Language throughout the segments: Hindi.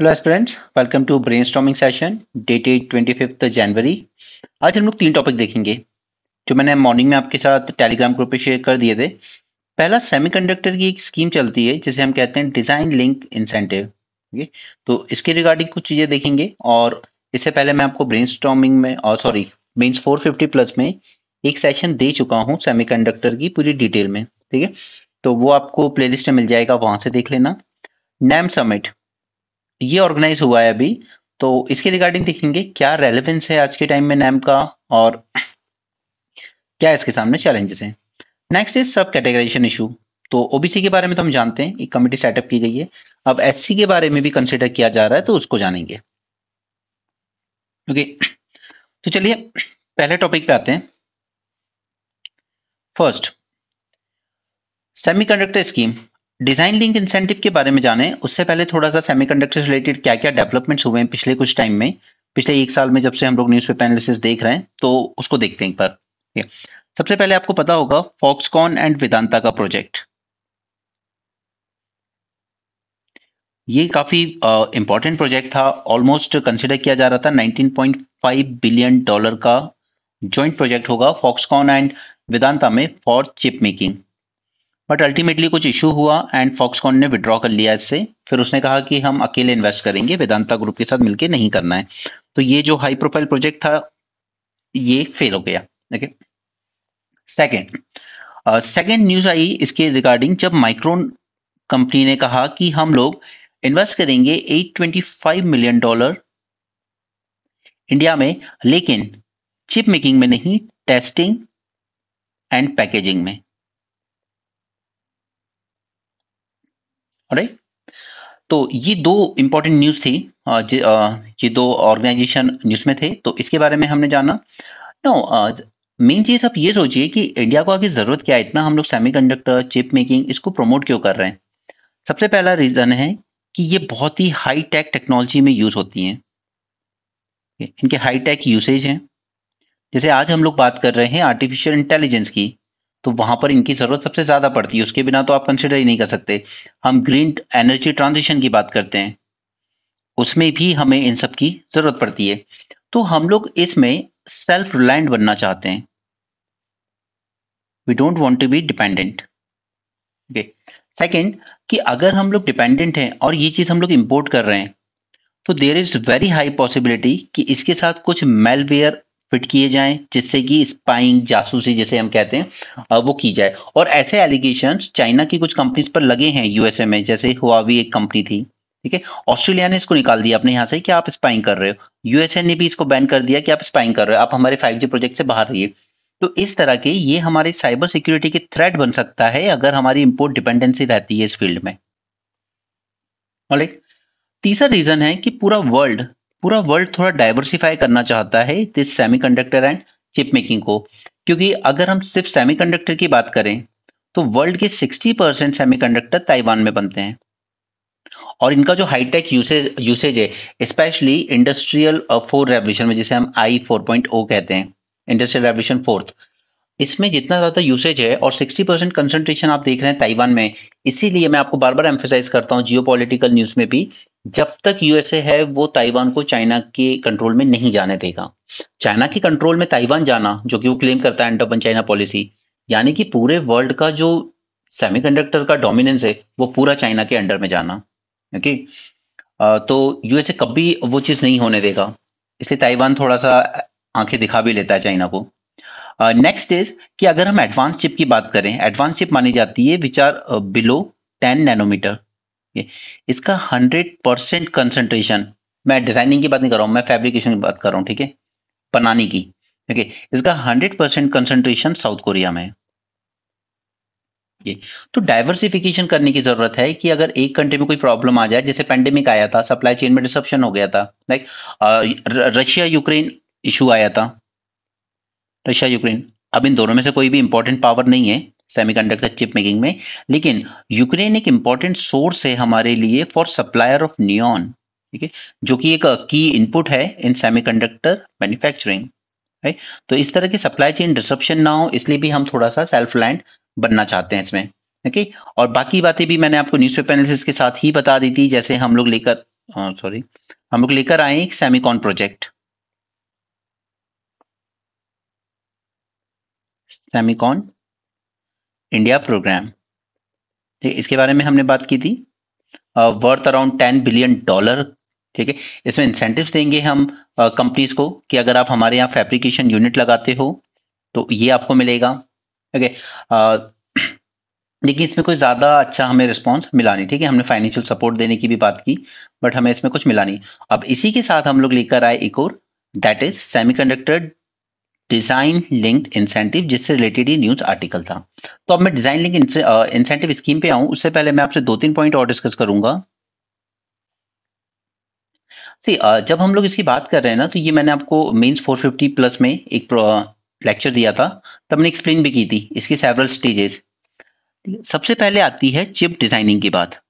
Hello aspirants welcome to brainstorming session dated twenty fifth January आज हम लोग तीन टॉपिक देखेंगे, जो मैंने मॉर्निंग में आपके साथ टेलीग्राम ग्रुप पे शेयर कर दिए थे। पहला सेमीकंडक्टर की एक स्कीम चलती है, जिसे हम कहते हैं डिज़ाइन लिंक इंसेंटिव ठीक तो इसके रिगार्डिंग कुछ चीज़ें देखेंगे, और इससे पहले मैं आपको ब्रेन में, और सॉरी मीन्स फिफ्टी प्लस में एक सेशन दे चुका हूँ सेमीकंडक्टर की पूरी डिटेल में, ठीक है? तो वो आपको प्लेलिस्ट में मिल जाएगा, वहाँ से देख लेना। नैम समिट ये ऑर्गेनाइज हुआ है अभी तो इसके रिगार्डिंग देखेंगे क्या रेलेवेंस है आज के टाइम में नैम का और क्या इसके सामने चैलेंजेस हैं। Next is sub categorisation issue तो ओबीसी के बारे में तो हम जानते हैं, एक कमिटी सेटअप की गई है। अब एससी के बारे में भी कंसिडर किया जा रहा है तो उसको जानेंगे। ओके तो चलिए, पहले टॉपिक पे आते हैं। First semiconductor scheme design link incentive के बारे में जाने। उससे पहले थोड़ा सा सेमीकंडक्टर से रिलेटेड क्या क्या डेवलपमेंट्स हुए हैं पिछले कुछ टाइम में। पिछले एक साल में जब से हम लोग न्यूज़ पेपर एनालिसिस देख रहे हैं तो उसको देखते हैं एक बार। सबसे पहले आपको पता होगा फॉक्सकॉन एंड वेदांता का प्रोजेक्ट ये काफ़ी इंपॉर्टेंट प्रोजेक्ट था। ऑलमोस्ट कंसिडर किया जा रहा था 19.5 बिलियन डॉलर का जॉइंट प्रोजेक्ट होगा फॉक्सकॉन एंड वेदांता में for chip making but ultimately कुछ इशू हुआ एंड फॉक्सकॉन ने विड्रॉ कर लिया इससे। फिर उसने कहा कि हम अकेले इन्वेस्ट करेंगे, वेदांता ग्रुप के साथ मिलकर नहीं करना है। तो ये जो हाई प्रोफ़ाइल प्रोजेक्ट था, ये फेल हो गया ओके सेकेंड सेकेंड न्यूज़ आई इसके रिगार्डिंग जब माइक्रोन कंपनी ने कहा कि हम लोग इन्वेस्ट करेंगे 825 मिलियन डॉलर इंडिया में, लेकिन चिप मेकिंग में नहीं टेस्टिंग एंड पैकेजिंग में। राइट तो ये दो इंपॉर्टेंट न्यूज़ थी। ये दो ऑर्गेनाइजेशन न्यूज़ में थे। तो इसके बारे में हमने जाना। नो मेन चीज़ आप ये सोचिए कि इंडिया को आगे ज़रूरत क्या है? इतना हम लोग सेमीकंडक्टर चिप मेकिंग इसको प्रमोट क्यों कर रहे हैं? सबसे पहला रीजन है कि ये बहुत ही हाई टेक टेक्नोलॉजी में यूज़ होती हैं। इनके हाई टेक यूसेज हैं। जैसे आज हम लोग बात कर रहे हैं आर्टिफिशियल इंटेलिजेंस की। तो वहाँ पर इनकी ज़रूरत सबसे ज़्यादा पड़ती है। उसके बिना तो आप कंसिडर ही नहीं कर सकते। हम ग्रीन एनर्जी ट्रांजिशन की बात करते हैं। उसमें भी हमें इन सब की ज़रूरत पड़ती है। तो हम लोग इसमें सेल्फ रिलायंट बनना चाहते हैं। We don't want to be dependent okay second कि अगर हम लोग डिपेंडेंट हैं और ये चीज़ हम लोग इंपोर्ट कर रहे हैं तो there is very high possibility कि इसके साथ कुछ मेलवेयर फिट किए जाएँ, जिससे कि स्पाइंग जासूसी जिसे हम कहते हैं वो की जाए। और ऐसे एलिगेशन चाइना की कुछ कंपनीज़ पर लगे हैं यूएसए में, जैसे हुआवी एक कंपनी थी, ठीक है? ऑस्ट्रेलिया ने इसको निकाल दिया अपने यहाँ से कि आप स्पाइंग कर रहे हो। यूएसए ने भी इसको बैन कर दिया कि आप स्पाइंग कर रहे हो, आप हमारे फाइव प्रोजेक्ट से बाहर रहिए। तो इस तरह के ये हमारे साइबर सिक्योरिटी के थ्रेट बन सकता है, अगर हमारी इंपोर्ट डिपेंडेंसी रहती है इस फ़ील्ड में। तीसरा रीजन है कि पूरा वर्ल्ड पूरा वर्ल्ड थोड़ा डाइवर्सिफाई करना चाहता है this semiconductor and chip making को। क्योंकि अगर हम सिर्फ़ सेमीकंडक्टर की बात करें तो वर्ल्ड के 60 परसेंट सेमीकंडक्टर ताइवान में बनते हैं। और इनका जो हाईटेक यूसेज यूसेज है स्पेशली इंडस्ट्रियल फोर रेवल्यूशन में, जिसे हम आई फोर पॉइंट ओ कहते हैं इंडस्ट्रियल रेवल्यूशन फोर्थ इसमें जितना ज़्यादा यूसेज है और 60 परसेंट कंसंट्रेशन आप देख रहे हैं ताइवान में, इसीलिए मैं आपको बार बार एम्फोसाइज करता हूँ जियो न्यूज़ में भी जब तक यूएसए है, वो ताइवान को चाइना के कंट्रोल में नहीं जाने देगा। चाइना के कंट्रोल में ताइवान जाना, जो कि वो क्लेम करता है एंड चाइना पॉलिसी यानी कि पूरे वर्ल्ड का जो सेमीकंडक्टर का डोमिनेंस है, वो पूरा चाइना के अंडर में जाना। ओके तो यूएसए कभी वो चीज़ नहीं होने देगा। इसलिए ताइवान थोड़ा सा आँखें दिखा भी लेता है चाइना को। नेक्स्ट इज़ कि अगर हम एडवांस चिप की बात करें एडवांस चिप मानी जाती है which are below ten nanometre इसका हंड्रेड परसेंट कंसंट्रेशन मैं डिज़ाइनिंग की बात नहीं कर रहा हूँ, मैं फैब्रिकेशन की बात कर रहा हूँ, ठीक है? बनाने की, ठीक है? इसका hundred percent concentration South Korea में है। तो डाइवर्सिफिकेशन करने की ज़रूरत है कि अगर एक कंट्री में कोई प्रॉब्लम आ जाए, जैसे पेंडेमिक आया था सप्लाई चेन में डिसप्शन हो गया था लाइक रशिया यूक्रेन इशू आया था। रशिया यूक्रेन अब इन दोनों में से कोई भी इंपॉर्टेंट पावर नहीं है। सेमीकंडक्टर चिप मेकिंग में। लेकिन यूक्रेन एक इंपॉर्टेंट सोर्स है हमारे लिए फॉर सप्लायर ऑफ़ नियॉन ठीक है? जो कि एक की इनपुट है इन सेमीकंडक्टर मैन्युफैक्चरिंग राइट तो इस तरह की सप्लाई चेन डिस्ट्रप्शन ना हो, इसलिए भी हम थोड़ा सा सेल्फ लैंड बनना चाहते हैं इसमें ओके और बाकी बातें भी मैंने आपको न्यूज़पेपर एनालिसिस के साथ ही बता दी थी, जैसे हम लोग लेकर सॉरी हम लोग लेकर आए एक Semicon project Semicon India programme ठीक, इसके बारे में हमने बात की थी। Worth around ten billion dollar ठीक है? इसमें इंसेंटिव्स देंगे हम कंपनीज़ को कि अगर आप हमारे यहाँ फैब्रिकेशन यूनिट लगाते हो तो ये आपको मिलेगा। ओके लेकिन इसमें कोई ज़्यादा अच्छा हमें रिस्पॉन्स मिला नहीं, ठीक है? हमने फाइनेंशियल सपोर्ट देने की भी बात की बट हमें इसमें कुछ मिला नहीं। अब इसी के साथ हम लोग लेकर आए एक और that is semiconductor design linked incentive जिससे रिलेटेड ही न्यूज़ आर्टिकल था। तो अब मैं डिज़ाइन लिंक इंसेंटिव स्कीम पे आऊँ, उससे पहले मैं आपसे दो तीन पॉइंट और डिस्कस करूँगा। जब हम लोग इसकी बात कर रहे हैं ना तो ये मैंने आपको मेंस 450 प्लस में एक लेक्चर दिया था। तब मैंने एक्सप्लेन भी की थी इसकी सेवरल स्टेजेस सबसे पहले आती है चिप डिज़ाइनिंग की बात।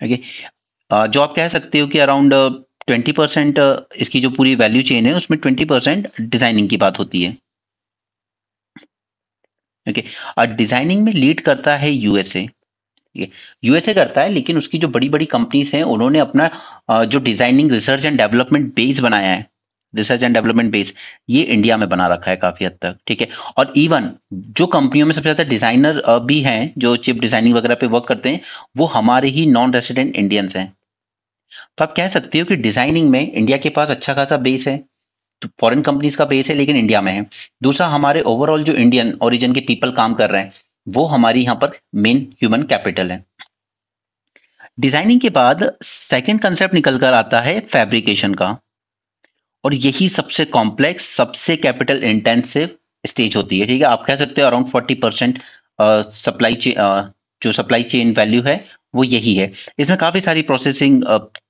जो आप कह सकते हो कि अराउंड ट्वेंटी परसेंट इसकी जो पूरी वैल्यू चेन है, उसमें ट्वेंटी परसेंट डिज़ाइनिंग की बात होती है। ओके और डिज़ाइनिंग में लीड करता है यूएसए यूएसए करता है, लेकिन उसकी जो बड़ी बड़ी कंपनीज़ हैं, उन्होंने अपना जो designing research and development base बनाया है रिसर्च एंड डेवलपमेंट बेस ये इंडिया में बना रखा है काफ़ी हद तक। ठीक है, और इवन जो कंपनियों में सबसे ज़्यादा डिज़ाइनर भी हैं, जो चिप डिज़ाइनिंग वगैरह पे वर्क करते हैं, वो हमारे ही नॉन रेसिडेंट इंडियंस हैं। तो आप कह सकते हो कि डिज़ाइनिंग में इंडिया के पास अच्छा खासा बेस है तो फॉरेन कंपनीज़ का बेस है, लेकिन इंडिया में है। दूसरा, हमारे ओवरऑल जो इंडियन ओरिजिन के पीपल काम कर रहे हैं, वो हमारी यहाँ पर मेन ह्यूमन कैपिटल है। डिज़ाइनिंग के बाद सेकेंड कंसेप्ट निकल कर आता है फैब्रिकेशन का, और यही सबसे कॉम्प्लेक्स सबसे कैपिटल इंटेंसिव स्टेज होती है, ठीक है? आप कह सकते हो अराउंड फोर्टी परसेंट सप्लाई जो सप्लाई चेन वैल्यू है वो यही है। इसमें काफ़ी सारी प्रोसेसिंग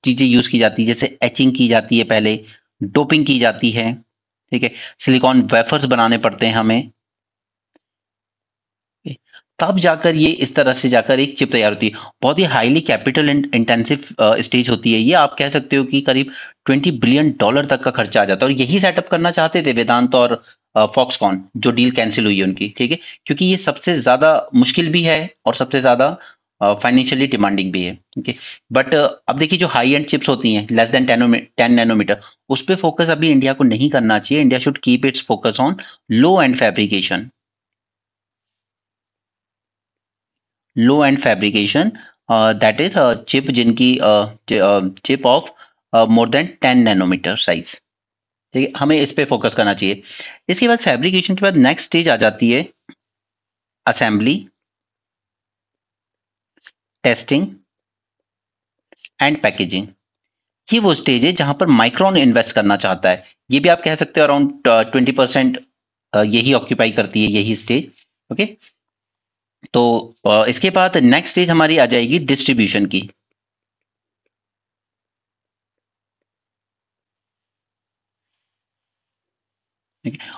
चीज़ें यूज़ की जाती है, जैसे एचिंग की जाती है पहले डोपिंग की जाती है, ठीक है? सिलिकॉन वेफर्स बनाने पड़ते हैं हमें। तब जाकर ये इस तरह से जाकर एक चिप तैयार होती है। बहुत ही हाईली कैपिटल इंटेंसिव स्टेज होती है ये। आप कह सकते हो कि करीब 20 बिलियन डॉलर तक का खर्चा आ जाता है। और यही सेटअप करना चाहते थे वेदांत और फॉक्सकॉन जो डील कैंसिल हुई है उनकी, ठीक है? क्योंकि ये सबसे ज़्यादा मुश्किल भी है और सबसे ज़्यादा फाइनेंशियली डिमांडिंग भी है ठीक है बट अब देखिए जो हाई एंड चिप्स होती हैं लेस देन टेन नैनोमीटर उस पर फोकस अभी इंडिया को नहीं करना चाहिए। India should keep its focus on low end fabrication low end fabrication that is chip जिनकी chip of more than ten nanometre size ठीक है, हमें इस पर फोकस करना चाहिए। इसके बाद फैब्रिकेशन के बाद नेक्स्ट स्टेज आ जाती है असेंबली टेस्टिंग एंड पैकेजिंग ये वो स्टेज है जहाँ पर माइक्रोन इन्वेस्ट करना चाहता है। ये भी आप कह सकते हो अराउंड ट्वेंटी परसेंट यही ऑक्यूपाई करती है यही स्टेज ओके तो इसके बाद नेक्स्ट स्टेज हमारी आ जाएगी डिस्ट्रीब्यूशन की।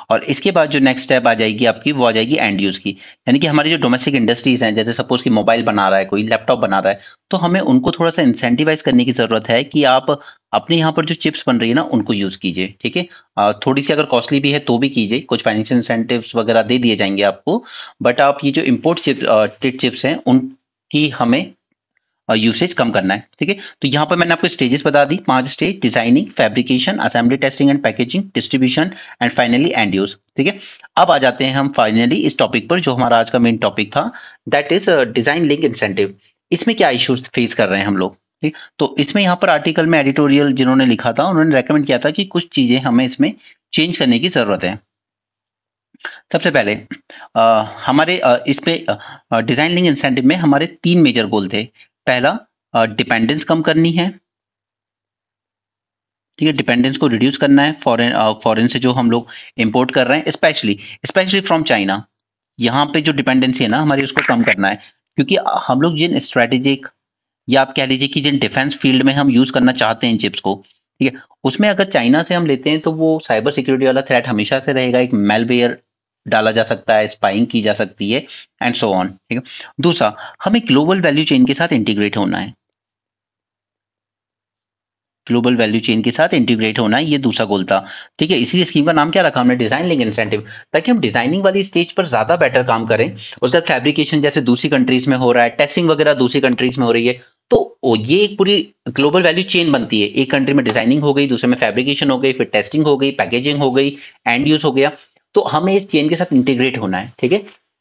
और इसके बाद जो नेक्स्ट स्टेप आ जाएगी आपकी, वो आ जाएगी एंड यूज़ की। यानी कि हमारी जो डोमेस्टिक इंडस्ट्रीज़ हैं, जैसे सपोज़ कि मोबाइल बना रहा है, कोई लैपटॉप बना रहा है तो हमें उनको थोड़ा सा इंसेंटिवाइज करने की ज़रूरत है कि आप अपने यहाँ पर जो चिप्स बन रही है ना, उनको यूज़ कीजिए, ठीक है? थोड़ी सी अगर कॉस्टली भी है तो भी कीजिए, कुछ फाइनेंशियल इंसेंटिव वगैरह दे दिए जाएँगे आपको बट आप ये जो इम्पोर्ट चिप चिप्स हैं, उनकी हमें यूसेज कम करना है ठीक है? तो यहाँ पर मैंने आपको स्टेजेस बता दी पाँच stage designing fabrication assembly testing and packaging distribution and finally end use ठीक है? अब आ जाते हैं हम फाइनली इस टॉपिक पर जो हमारा आज का मेन टॉपिक था that is design link incentive इसमें क्या इश्यूज़ फेस कर रहे हैं हम लोग ठीक? तो इसमें यहाँ पर आर्टिकल में एडिटोरियल जिन्होंने लिखा था उन्होंने रेकमेंड किया था कि कुछ चीज़ें हमें इसमें चेंज करने की ज़रूरत है। सबसे पहले आ, हमारे आ, इस पे डिज़ाइन लिंक इंसेंटिव में हमारे तीन मेजर गोल थे। पहला डिपेंडेंस कम करनी है। ठीक है डिपेंडेंस को रिड्यूस करना है फॉरेन फॉरेन से जो हम लोग इंपोर्ट कर रहे हैं स्पेशली स्पेशली फ्रॉम चाइना यहाँ पे जो डिपेंडेंसी है ना, हमारी उसको कम करना है। क्योंकि हम लोग जिन स्ट्रेटेजिक या आप कह लीजिए कि जिन डिफेंस फ़ील्ड में हम यूज़ करना चाहते हैं इन चिप्स को, ठीक है, उसमें अगर चाइना से हम लेते हैं तो वो साइबर सिक्योरिटी वाला थ्रेट हमेशा से रहेगा, एक मेलवेयर डाला जा सकता है स्पाइंग की जा सकती है एंड सो ऑन ठीक है? दूसरा, हमें ग्लोबल वैल्यू चेन के साथ इंटीग्रेट होना है। ग्लोबल वैल्यू चेन के साथ इंटीग्रेट होना है, ये दूसरा गोल था, ठीक है? इसीलिए स्कीम का नाम क्या रखा हमने? डिज़ाइन लिंक इंसेंटिव ताकि हम डिज़ाइनिंग वाली स्टेज पर ज़्यादा बेटर काम करें, उसके फैब्रिकेशन जैसे दूसरी कंट्रीज़ में हो रहा है टेस्टिंग वगैरह दूसरी कंट्रीज़ में हो रही है तो ये एक पूरी ग्लोबल वैल्यू चेन बनती है। एक कंट्री में डिज़ाइनिंग हो गई, दूसरे में फैब्रिकेशन हो गई, फिर टेस्टिंग हो गई पैकेजिंग हो गई एंड यूज़ हो गया। तो हमें इस चेन के साथ इंटीग्रेट होना है, ठीक है?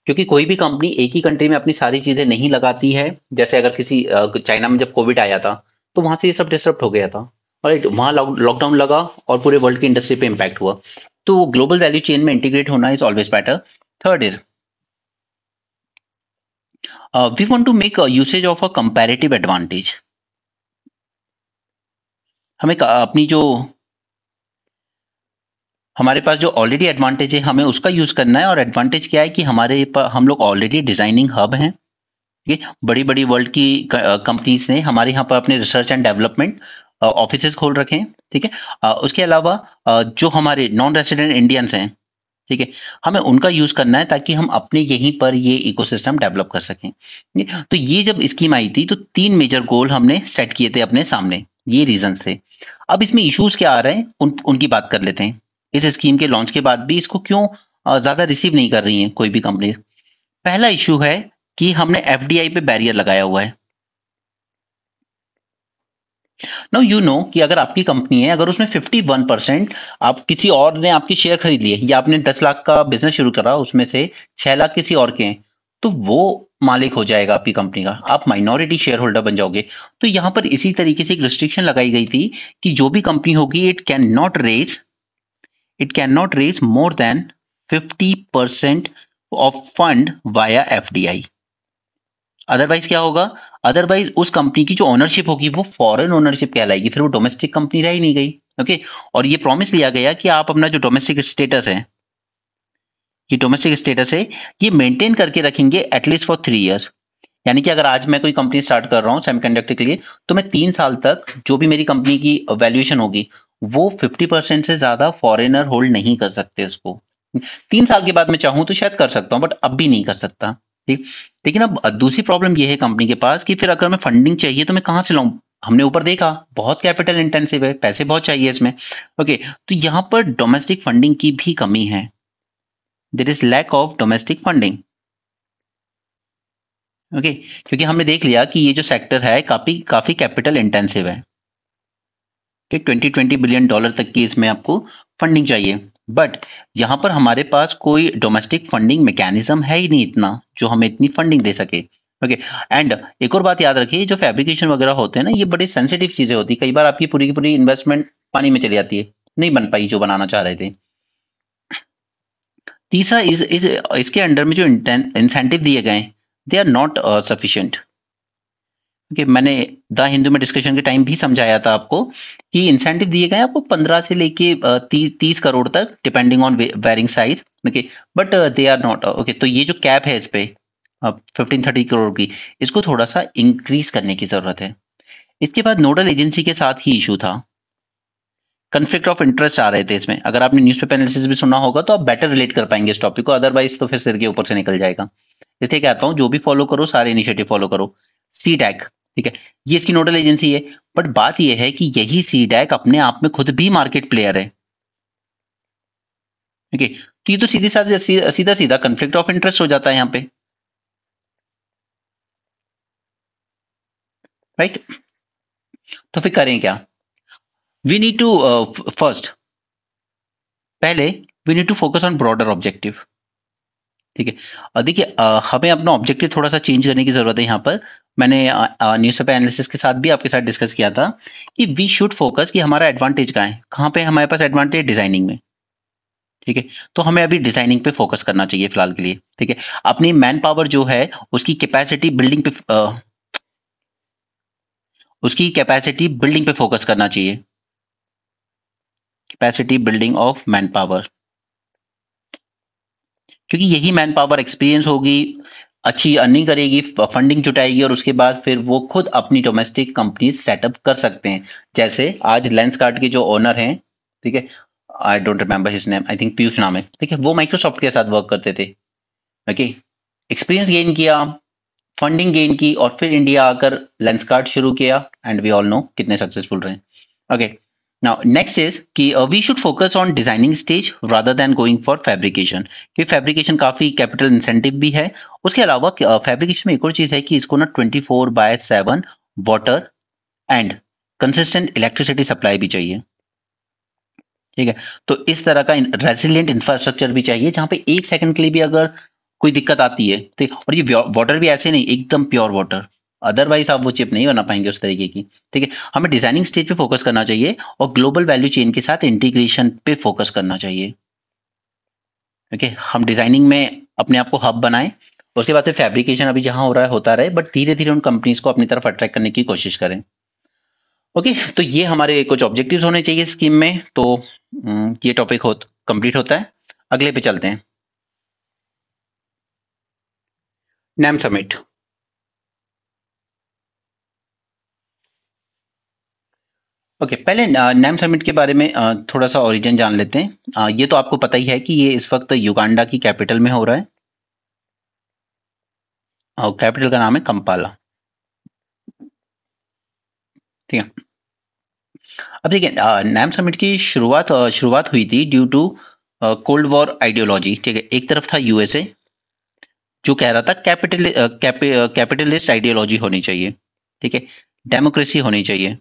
क्योंकि कोई भी कंपनी एक ही कंट्री में अपनी सारी चीज़ें नहीं लगाती है, जैसे अगर किसी चाइना में जब कोविड आया था तो वहाँ से ये सब डिस्टर्ब हो गया था। राइट वहाँ लॉकडाउन लगा और पूरे वर्ल्ड की इंडस्ट्री पे इम्पैक्ट हुआ। तो ग्लोबल वैल्यू चेन में इंटीग्रेट होना is always better third is we want to make usage of a comparative advantage हमें अपनी जो हमारे पास जो ऑलरेडी एडवांटेज है, हमें उसका यूज़ करना है और एडवांटेज क्या है कि हमारे हम लोग ऑलरेडी डिज़ाइनिंग हब हैं। ठीक है बड़ी बड़ी वर्ल्ड की कंपनीज़ ने हमारे यहाँ पर अपने रिसर्च एंड डेवलपमेंट ऑफ़िस खोल रखे हैं, ठीक है? उसके अलावा जो हमारे नॉन रेसिडेंट इंडियंस हैं, ठीक है? हमें उनका यूज़ करना है ताकि हम अपने यहीं पर ये इकोसिस्टम डेवलप कर सकें। तो ये जब स्कीम आई थी तो तीन मेजर गोल हमने सेट किए थे अपने सामने। ये रीजन थे। अब इसमें इश्यूज़ क्या आ रहे हैं, उन, उनकी बात कर लेते हैं। इस स्कीम के लॉन्च के बाद भी इसको क्यों ज़्यादा रिसीव नहीं कर रही है कोई भी कंपनी पहला इशू है कि हमने एफडीआई पे बैरियर लगाया हुआ है। नो यू नो कि अगर आपकी कंपनी है, अगर उसमें 51 परसेंट आप किसी और ने आपकी शेयर खरीद लिए या आपने 10 लाख का बिज़नेस शुरू करा उसमें से 6 लाख किसी और के हैं तो वो मालिक हो जाएगा आपकी कंपनी का। आप माइनॉरिटी शेयर होल्डर बन जाओगे। तो यहाँ पर इसी तरीके से एक रिस्ट्रिक्शन लगाई गई थी कि जो भी कंपनी होगी it can not raise it cannot raise more than 50% of fund via FDI. Otherwise क्या होगा? अदरवाइज़ उस कंपनी की जो ओनरशिप होगी, वो फॉरेन ओनरशिप कहलाएगी। फिर वो डोमेस्टिक कंपनी रह ही नहीं गई। ओके और ये प्रॉमिस लिया गया कि आप अपना जो डोमेस्टिक स्टेटस है, ये डोमेस्टिक स्टेटस है, ये मेंटेन करके रखेंगे एटलीस्ट फॉर थ्री इयर्स यानी कि अगर आज मैं कोई कंपनी स्टार्ट कर रहा हूँ सेमीकंडक्टर के लिए तो मैं तीन साल तक जो भी मेरी कंपनी की वैल्यूएशन होगी वो 50 परसेंट से ज़्यादा फॉरेनर होल्ड नहीं कर सकते उसको। तीन साल के बाद मैं चाहूँ तो शायद कर सकता हूँ बट अब भी नहीं कर सकता। ठीक? लेकिन अब दूसरी प्रॉब्लम ये है कंपनी के पास कि फिर अगर मैं फंडिंग चाहिए तो मैं कहाँ से लाऊं? हमने ऊपर देखा, बहुत कैपिटल इंटेंसिव है, पैसे बहुत चाहिए इसमें। ओके तो यहाँ पर डोमेस्टिक फंडिंग की भी कमी है। There is lack of domestic funding okay क्योंकि हमने देख लिया कि ये जो सेक्टर है, काफ़ी काफ़ी कैपिटल इंटेंसिव है। कि ट्वेंटी ट्वेंटी बिलियन डॉलर तक की इसमें आपको फंडिंग चाहिए। बट यहाँ पर हमारे पास कोई डोमेस्टिक फंडिंग मैकेनिज्म है ही नहीं इतना जो हमें इतनी फंडिंग दे सके। ओके. एंड एक और बात याद रखिए जो फैब्रिकेशन वगैरह होते हैं ना ये बड़ी सेंसिटिव चीज़ें होती है। कई बार आपकी पूरी की पूरी इन्वेस्टमेंट पानी में चली जाती है। नहीं बन पाई जो बनाना चाह रहे थे। तीसरा इस, इस इसके अंडर में जो इंसेंटिव दिए गए they are not sufficient okay मैंने द हिंदू में डिस्कशन के टाइम भी समझाया था आपको कि इंसेंटिव दिए गए आपको पंद्रह से लेके तीस करोड़ तक depending on varying size okay but they are not okay तो ये जो कैप है इस पे फिफ्टीन थर्टी करोड़ की, इसको थोड़ा सा इंक्रीज करने की ज़रूरत है। इसके बाद नोडल एजेंसी के साथ ही इशू था। कंफ्लिक्ट ऑफ़ इंटरेस्ट आ रहे थे इसमें। अगर आपने न्यूज़ पेपर एनालिसिस भी सुना होगा तो आप बेटर रिलेट कर पाएँगे इस टॉपिक को अदरवाइज़ तो फिर सिर के ऊपर से निकल जाएगा। इसलिए कहता हूँ, जो भी फॉलो करो, सारे इनिशिएटिव फॉलो करो। सी टैक ठीक है? ये इसकी नोडल एजेंसी है बट बात यह है कि यही सी डैक अपने आप में खुद भी मार्केट प्लेयर है। ठीक है तो ये तो सीधी साधा सीधा सीधा कंफ्लिक्ट ऑफ़ इंटरेस्ट हो जाता है यहाँ पे। Right right? तो फिर करें क्या? वी नीड टू फ़र्स्ट पहले we need to focus on broader objective ठीक है? देखिए हमें अपना ऑब्जेक्टिव थोड़ा सा चेंज करने की ज़रूरत है यहाँ पर। मैंने न्यूज़पेपर एनालिसिस के साथ भी आपके साथ डिस्कस किया था कि वी शुड फोकस कि हमारा एडवांटेज कहाँ है? कहाँ पे हमारे पास एडवांटेज डिज़ाइनिंग में? ठीक है? तो हमें अभी डिज़ाइनिंग पे फोकस करना चाहिए फ़िलहाल के लिए। ठीक है? अपनी मैन पावर जो है उसकी कैपेसिटी बिल्डिंग पे आ, उसकी कैपेसिटी बिल्डिंग पे फोकस करना चाहिए। Capacity building of man power क्योंकि यही मैन पावर एक्सपीरियंस होगी अच्छी अर्निंग करेगी फंडिंग जुटाएगी और उसके बाद फिर वो खुद अपनी डोमेस्टिक कंपनी सेटअप कर सकते हैं। जैसे आज लेंस कार्ड के जो ओनर हैं, ठीक है? I don't remember his name I think Piyush नाम है, ठीक है? वो माइक्रोसॉफ्ट के साथ वर्क करते थे ओके एक्सपीरियंस गेन किया फंडिंग गेन की और फिर इंडिया आकर लेंस कार्ड शुरू किया एंड वी ऑल नो कितने सक्सेसफुल रहे ओके नाउ नेक्स्ट इज़ कि we should focus on designing stage rather than going for fabrication कि फैब्रिकेशन काफ़ी कैपिटल इंसेंटिव भी है। उसके अलावा uh, में एक और चीज़ है कि इसको ना 24 four by seven water and consistent electricity supply भी चाहिए। ठीक है? तो इस तरह का रेसिलियंट इंफ्रास्ट्रक्चर भी चाहिए जहाँ पे एक सेकंड के लिए भी अगर कोई दिक्कत आती है ठीक और ये वाटर भी ऐसे नहीं एकदम प्योर वाटर अदरवाइज़ आप वो चिप नहीं बना पाएँगे उस तरीके की। ठीक है? हमें डिज़ाइनिंग स्टेज पे फोकस करना चाहिए और ग्लोबल वैल्यू चेन के साथ इंटीग्रेशन पे फोकस करना चाहिए। ओके हम डिज़ाइनिंग में अपने आप को हब बनाएँ, उसके बाद फिर फैब्रिकेशन अभी जहाँ हो रहा है, होता रहे बट धीरे धीरे उन कंपनीज़ को अपनी तरफ़ अट्रैक्ट करने की कोशिश करें। ओके तो ये हमारे कुछ ऑब्जेक्टिव्स होने चाहिए स्कीम में तो ये टॉपिक हो कंप्लीट होता है। अगले पे चलते हैं। नैम समिट ओके पहले नैम समिट के बारे में थोड़ा सा ओरिजिन जान लेते हैं। ये तो आपको पता ही है कि ये इस वक्त युगांडा की कैपिटल में हो रहा है। और कैपिटल का नाम है कंपाला। ठीक है? अब देखिए नैम समिट की शुरुआत शुरुआत हुई थी due to cold war ideology ठीक है? एक तरफ़ था यूएसए जो कह रहा था कैपिटल कैपिटलिस्ट आइडियोलॉजी होनी चाहिए, ठीक है? डेमोक्रेसी होनी चाहिए।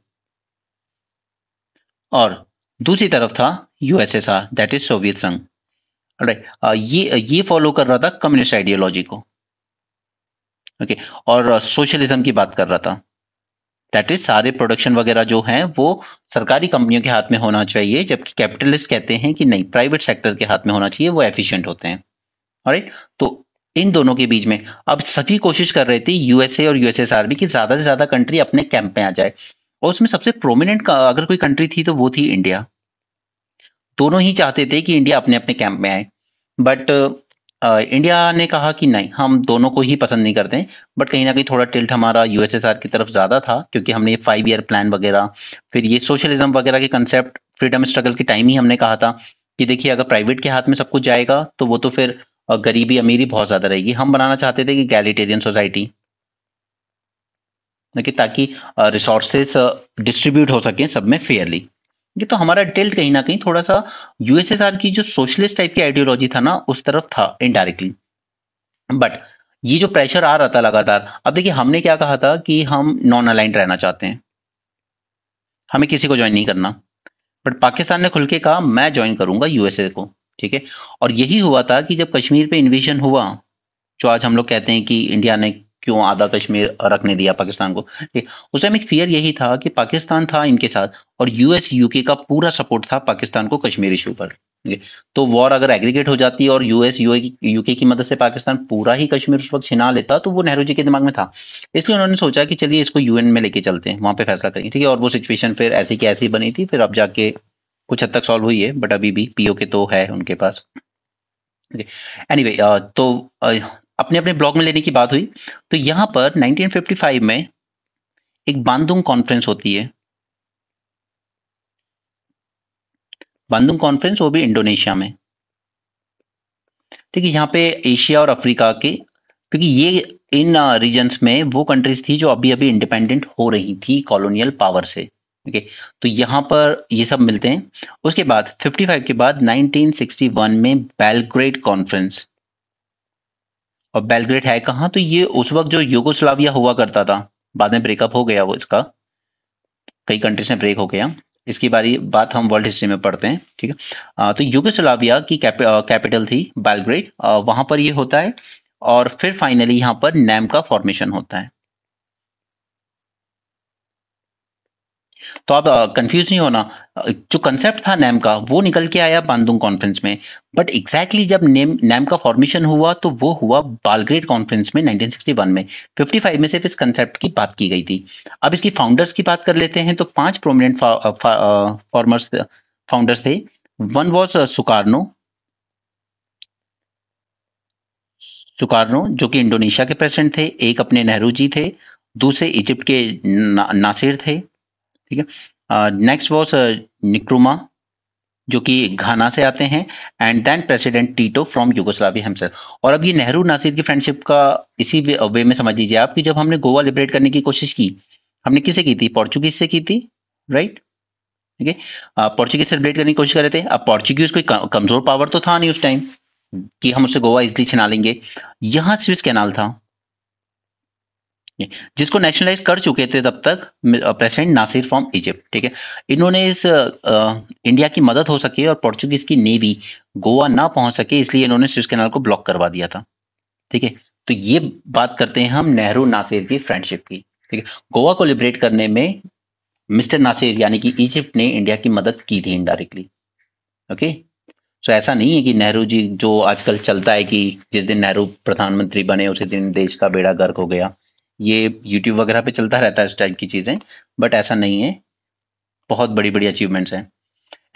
और दूसरी तरफ़ था यूएसएसआर दैट इज़ सोवियत संघ। ये ये फॉलो कर रहा था कम्युनिस्ट आइडियोलॉजी को। ओके okay, और सोशलिज्म की बात कर रहा था। दैट इज़ सारे प्रोडक्शन वगैरह जो हैं वो सरकारी कंपनियों के हाथ में होना चाहिए जबकि कैपिटलिस्ट कहते हैं कि नहीं प्राइवेट सेक्टर के हाथ में होना चाहिए वो एफिशिएंट होते हैं। राइट तो इन दोनों के बीच में अब सभी कोशिश कर रहे थे यूएसए और यूएसएसआर भी कि ज़्यादा से ज़्यादा कंट्री अपने कैंप में आ जाए। और उसमें सबसे प्रोमिनेंट अगर कोई कंट्री थी तो वो थी इंडिया दोनों ही चाहते थे कि इंडिया अपने अपने कैंप में आए. बट इंडिया ने कहा कि नहीं, हम दोनों को ही पसंद नहीं करते बट कहीं ना कहीं थोड़ा टिल्ट हमारा यूएसएसआर की तरफ़ ज़्यादा था, क्योंकि हमने ये फाइव ईयर प्लान वगैरह, फिर ये सोशलिज्म वगैरह के कंसेप्ट फ्रीडम स्ट्रगल के टाइम ही हमने कहा था कि देखिए, अगर प्राइवेट के हाथ में सब कुछ जाएगा तो वो तो फिर गरीबी अमीरी बहुत ज़्यादा रहेगी. हम बनाना चाहते थे कि गैलिटेरियन सोसाइटी ताकि रिसोर्सेस डिस्ट्रीब्यूट हो सके सब में फेयरली ये तो हमारा टिल्ट कहीं ना कहीं थोड़ा सा यूएसएसआर की जो सोशलिस्ट टाइप की आइडियोलॉजी था ना, उस तरफ़ था इनडायरेक्टली बट ये जो प्रेशर आ रहा था लगातार, अब देखिए, हमने क्या कहा था कि हम नॉन अलाइंड रहना चाहते हैं। हमें किसी को ज्वाइन नहीं करना। बट पाकिस्तान ने खुल के कहा, मैं ज्वाइन करूँगा यूएसए को। ठीक है? और यही हुआ था कि जब कश्मीर पे इन्वेजन हुआ, जो आज हम लोग कहते हैं कि इंडिया ने क्यों आधा कश्मीर रखने दिया पाकिस्तान को? उस टाइम एक फियर यही था कि पाकिस्तान था इनके साथ और यूएस यूके का पूरा सपोर्ट था पाकिस्तान को कश्मीर इशू पर। तो वॉर अगर एग्रीगेट हो जाती और यूएस यूके की मदद से पाकिस्तान पूरा ही कश्मीर उस वक्त छिना लेता तो वो नेहरू जी के दिमाग में था। इसलिए उन्होंने सोचा कि चलिए इसको यूएन में लेके चलते हैं वहाँ पे फैसला करेंगे ठीक है और वो सिचुएशन फिर ऐसी की ऐसी बनी थी फिर अब जाके कुछ हद तक सॉल्व हुई है बट अभी भी पीओ के तो है उनके पास। एनीवे anyway, तो अपने अपने ब्लॉग में लेने की बात हुई तो यहाँ पर 1955 में एक बांदुंग कॉन्फ्रेंस होती है। बांदुंग कॉन्फ्रेंस वो भी इंडोनेशिया में। ठीक है, यहाँ पे एशिया और अफ्रीका के, क्योंकि ये इन रीजन्स में वो कंट्रीज़ थी जो अभी अभी इंडिपेंडेंट हो रही थी कॉलोनियल पावर से। ठीक है तो यहाँ पर ये सब मिलते हैं। उसके बाद 55 के बाद 1961 में बेलग्रेड कॉन्फ्रेंस और बेलग्रेड है कहाँ? तो ये उस वक्त जो यूगोस्लाविया हुआ करता था, बाद में ब्रेकअप हो गया वो इसका। कई कंट्रीज़ में ब्रेक हो गया। इसकी बारी, बात हम वर्ल्ड हिस्ट्री में पढ़ते हैं, ठीक है? तो यूगोस्लाविया की कैपिटल थी बेलग्रेड वहाँ पर ये होता है और फिर फाइनली यहाँ पर नैम का फॉर्मेशन होता है। तो आप कंफ्यूज नहीं होना। जो कंसेप्ट था नैम का वो निकल के आया बांदुंग कॉन्फ्रेंस में। बट एग्जैक्टली exactly जब नेम नैम का फॉर्मेशन हुआ तो वो हुआ बालग्रेड कॉन्फ्रेंस में 1961 में। 55 में सिर्फ़ इस कंसेप्ट की बात की गई थी। अब इसकी फाउंडर्स की बात कर लेते हैं तो पाँच प्रोमिनेंट फॉर्मर्स फाउंडर्स थे। वन वॉज़ सुकारनो सुकारनो जो कि इंडोनेशिया के प्रेसिडेंट थे एक अपने नेहरू जी थे दूसरे इजिप्ट के ना, नासिर थे। ठीक है। नेक्स्ट वॉज़ निक्रुमा जो कि घाना से आते हैं and then president Tito from Yugoslavia himself और अब ये नेहरू नासिर की फ्रेंडशिप का इसी वे में समझ लीजिए आप कि जब हमने गोवा लिबरेट करने की कोशिश की, हमने किसे की थी? पोर्चुगीज से की थी राइट ठीक है। पोर्चुगीज से लिबरेट करने की कोशिश कर रहे थे। अब पोर्चुगीज कोई कमज़ोर पावर तो था नहीं उस टाइम कि हम उससे गोवा इजली छिना लेंगे। यहाँ स्विस कैनाल था। जिसको नेशनलाइज कर चुके थे तब तक प्रेसिडेंट नासिर फ्रॉम इजिप्ट ठीक है? इन्होंने इस आ, इंडिया की मदद हो सके और पोर्चुगीज की नेवी गोवा ना पहुँच सके इसलिए इन्होंने स्विस कैनाल को ब्लॉक करवा दिया था ठीक है? तो ये बात करते हैं हम नेहरू नासिर की फ्रेंडशिप की ठीक है? गोवा को लिबरेट करने में मिस्टर नासिर यानी कि इजिप्ट ने इंडिया की मदद की थी इनडायरेक्टली ओके सो ऐसा नहीं है कि नेहरू जी जो आजकल चलता है कि जिस दिन नेहरू प्रधानमंत्री बने उसी दिन देश का बेड़ा गर्क हो गया ये यूट्यूब वगैरह पे चलता रहता है इस टाइप की चीज़ें बट ऐसा नहीं है। बहुत बड़ी बड़ी अचीवमेंट्स हैं।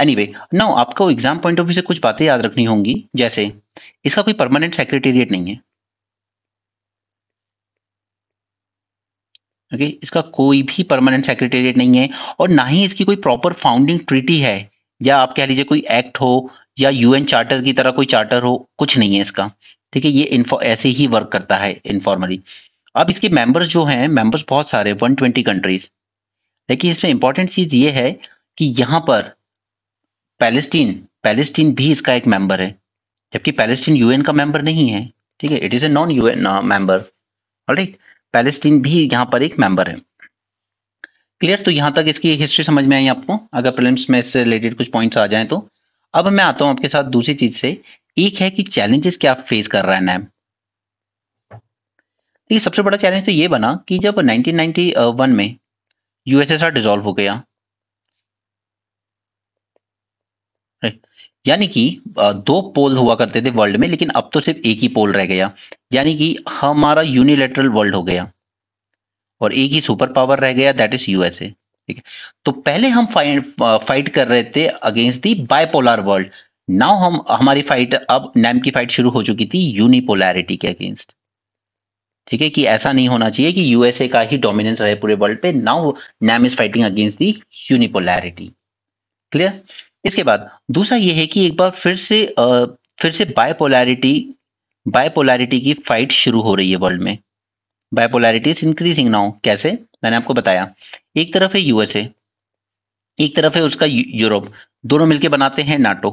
एनी वे नाउ आपको एग्ज़ाम पॉइंट ऑफ़ व्यू से कुछ बातें याद रखनी होंगी, जैसे इसका कोई परमानेंट सेक्रेटेरिएट नहीं है। Okay okay? इसका कोई भी परमानेंट सेक्रेटेरिएट नहीं है, और ना ही इसकी कोई प्रॉपर फाउंडिंग ट्रीटी है, या आप कह लीजिए कोई एक्ट हो, या यूएन चार्टर की तरह कोई चार्टर हो, कुछ नहीं है इसका। ठीक है, ये ऐसे ही वर्क करता है इनफॉर्मली अब इसके मेंबर्स जो हैं मेंबर्स बहुत सारे 120 कंट्रीज़ लेकिन इसमें इंपॉर्टेंट चीज़ ये है कि यहाँ पर पैलेस्टीन पैलेस्टीन भी इसका एक मेंबर है, जबकि पैलेस्टीन यूएन का मेंबर नहीं है, ठीक है? It is a non UN member right Palestine भी यहाँ पर एक मेंबर है। क्लियर तो यहाँ तक इसकी हिस्ट्री समझ में आई आपको? अगर प्रिलिम्स में इससे रिलेटेड कुछ पॉइंट्स आ जाएँ तो। अब मैं आता हूँ आपके साथ दूसरी चीज़ से। एक है कि चैलेंजेस क्या फेस कर रहा है नैम देखिए सबसे बड़ा चैलेंज तो ये बना कि जब 1991 में यूएसएसआर डिसॉल्व हो गया। यानी कि दो पोल हुआ करते थे वर्ल्ड में, लेकिन अब तो सिर्फ़ एक ही पोल रह गया। यानी कि हमारा यूनिलेटरल वर्ल्ड हो गया। और एक ही सुपर पावर रह गया दैट इज़ यूएसए ठीक है? तो पहले हम फाइट कर रहे थे against the bipolar world now हम, हमारी फाइट अब नैम की फाइट शुरू हो चुकी थी यूनिपोलैरिटी के अगेंस्ट ठीक है कि ऐसा नहीं होना चाहिए कि यूएसए का ही डोमिनेंस रहे पूरे वर्ल्ड पे। Now NAM is fighting against the unipolarity clear इसके बाद दूसरा ये है कि एक बार फिर से आ, फिर से बायपोलैरिटी बायपोलैरिटी की फाइट शुरू हो रही है वर्ल्ड में। बायपोलैरिटी इज़ इंक्रीजिंग नाउ कैसे? मैंने आपको बताया। एक तरफ़ है यूएसए एक तरफ़ है उसका यूरोप। दोनों मिलकर बनाते हैं नाटो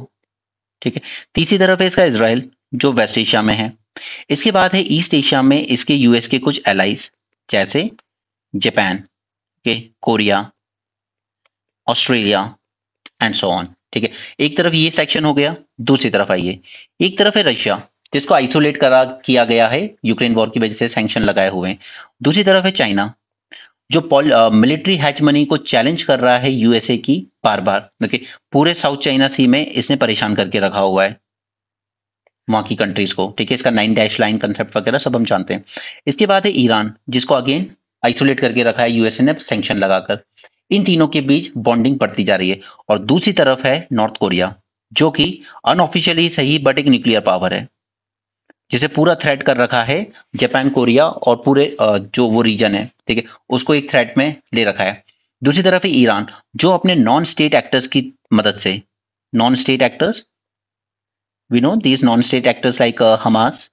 ठीक है? तीसरी तरफ़ है इसका इसराइल जो वेस्ट एशिया में है। इसके बाद है ईस्ट एशिया में इसके यूएस के कुछ एलाइज जैसे जापान के Korea Australia and so on ठीक है? एक तरफ़ ये सेक्शन हो गया, दूसरी तरफ़ आइए। एक तरफ़ है रशिया जिसको आइसोलेट करा, किया गया है यूक्रेन वॉर की वजह से सैंक्शन लगाए हुए। हैं दूसरी तरफ़ है चाइना जो मिलिट्री हैच मनी को चैलेंज कर रहा है यूएसए की बार बार देखिए पूरे साउथ चाइना सी में इसने परेशान करके रखा हुआ है। वहाँ की कंट्रीज़ को, ठीक है? इसका नाइन डैश लाइन कंसेप्ट वगैरह सब हम जानते हैं। इसके बाद है ईरान, जिसको अगेन आइसोलेट करके रखा है यूएसए ने सेंक्शन लगाकर। इन तीनों के बीच बॉन्डिंग बढ़ती जा रही है। और दूसरी तरफ़ है नॉर्थ कोरिया जो कि अनऑफिशियली सही बट एक न्यूक्लियर पावर है। जिसे पूरा थ्रेट कर रखा है जापान कोरिया और पूरे जो वो रीजन है, ठीक है? उसको एक थ्रेट में ले रखा है। दूसरी तरफ़ है ईरान, जो अपने नॉन स्टेट एक्टर्स की मदद से non state actors no these non state actors like Hamas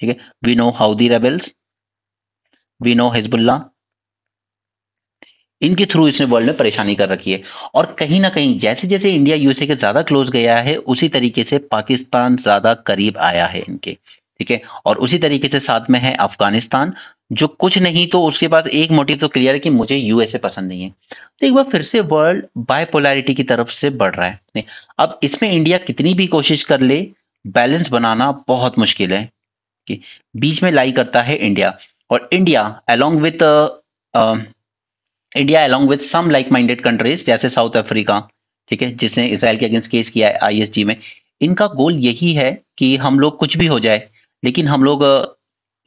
ठीक है we know Houthi rebels we know Hezbollah इनके थ्रू इसने वर्ल्ड में परेशानी कर रखी है। और कहीं ना कहीं जैसे जैसे इंडिया यूएसए के ज़्यादा क्लोज गया है, उसी तरीके से पाकिस्तान ज़्यादा करीब आया है इनके। ठीक है? और उसी तरीके से साथ में है अफ़गानिस्तान, जो कुछ नहीं तो उसके पास एक मोटिव तो क्लियर है कि मुझे यूएसए पसंद नहीं है। तो एक बार फिर से वर्ल्ड बायपोलैरिटी की तरफ़ से बढ़ रहा है। अब इसमें इंडिया कितनी भी कोशिश कर ले बैलेंस बनाना बहुत मुश्किल है, कि बीच में लाई करता है इंडिया और India along with India along with some like minded countries जैसे साउथ अफ्रीका ठीक है, जिसने इसराइल के अगेंस्ट केस किया है आईएसजी में। इनका गोल यही है कि हम लोग कुछ भी हो जाए, लेकिन हम लोग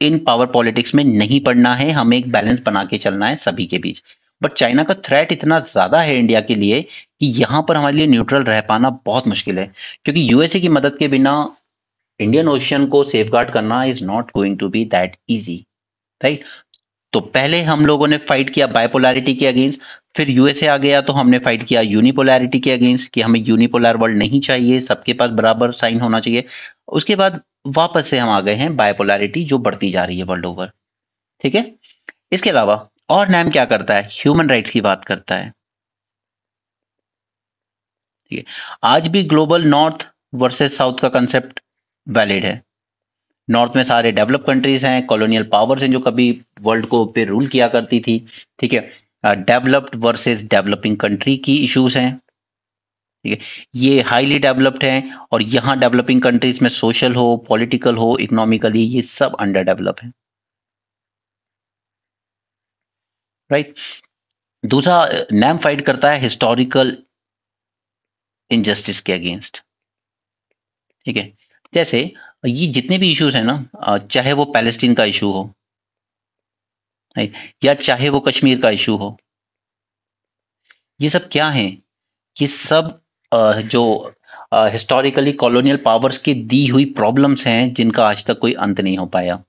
इन पावर पॉलिटिक्स में नहीं पड़ना है, हमें एक बैलेंस बना के चलना है सभी के बीच। बट चाइना का थ्रेट इतना ज़्यादा है इंडिया के लिए कि यहाँ पर हमारे लिए न्यूट्रल रह पाना बहुत मुश्किल है। क्योंकि यूएसए की मदद के बिना इंडियन ओशियन को सेफ़ करना is not going to be that easy right तो पहले हम लोगों ने फाइट किया बायपोलैरिटी के अगेंस्ट फिर यूएसए आ गया तो हमने फाइट किया यूनिपोलैरिटी के अगेंस्ट कि हमें यूनिपोलर वर्ल्ड नहीं चाहिए, सबके पास बराबर साइन होना चाहिए। उसके बाद वापस से हम आ गए हैं बायपोलैरिटी जो बढ़ती जा रही है वर्ल्ड ओवर ठीक है? इसके अलावा और नैम क्या करता है? ह्यूमन राइट्स की बात करता है। ठीक है। आज भी ग्लोबल नॉर्थ वर्सेस साउथ का कंसेप्ट वैलिड है। नॉर्थ में सारे डेवलप कंट्रीज़ हैं कॉलोनियल पावर्स हैं जो कभी वर्ल्ड को पे रूल किया करती थी। ठीक है? डेवलप्ड वर्सेस डेवलपिंग कंट्री की इश्यूज़ हैं। ठीक है? ये हाईली डेवलप्ड हैं और यहाँ डेवलपिंग कंट्रीज़ में सोशल हो पॉलिटिकल हो इकोनॉमिकली ये सब अंडर डेवलप है। राइट दूसरा नैम फाइट करता है हिस्टोरिकल इनजस्टिस के अगेंस्ट ठीक है? जैसे, ये जितने भी इश्यूज़ हैं ना चाहे वो पैलेस्टीन का इशू हो या चाहे वो कश्मीर का इशू हो, ये सब क्या है? ये सब जो हिस्टोरिकली कॉलोनियल पावर्स की दी हुई प्रॉब्लम्स हैं, जिनका आज तक कोई अंत नहीं हो पाया।